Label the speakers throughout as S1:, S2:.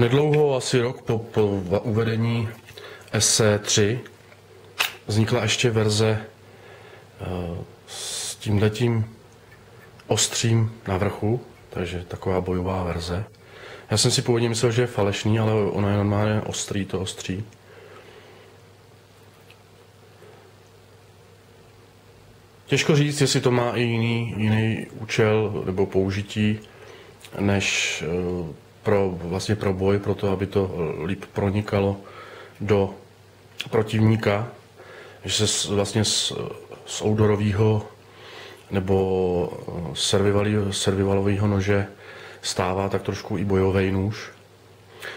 S1: Nedlouho, asi rok po, po uvedení SC3, vznikla ještě verze uh, s tímhletím ostřím na vrchu, takže taková bojová verze. Já jsem si původně myslel, že je falešný, ale ona je normálně ostrý, to ostří. Těžko říct, jestli to má i jiný, jiný účel nebo použití, než eh, pro, vlastně pro boj, pro to, aby to líp pronikalo do protivníka, že se vlastně z, z oudorového nebo eh, servivalového nože stává tak trošku i bojový nůž.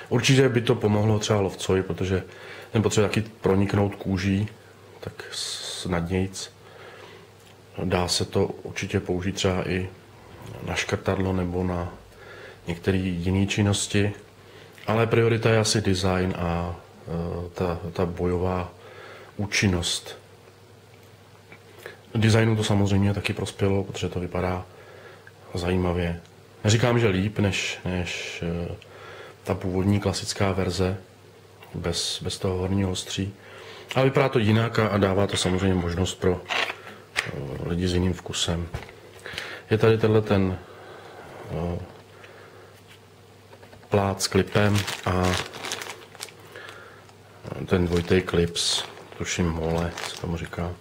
S1: Určitě by to pomohlo třeba lovcovi, protože ten potřebuje taky proniknout kůží, tak snadnějc. Dá se to určitě použít třeba i na škrtadlo nebo na některé jiné činnosti, ale priorita je asi design a e, ta, ta bojová účinnost. Designu to samozřejmě taky prospělo, protože to vypadá zajímavě. Neříkám, že líp než, než e, ta původní klasická verze bez, bez toho horního ostří, ale vypadá to jinak a, dává to samozřejmě možnost pro e, lidi s jiným vkusem. Je tady tenhle ten plát s klipem a ten dvojitý klips, tuším mole, co tomu říká.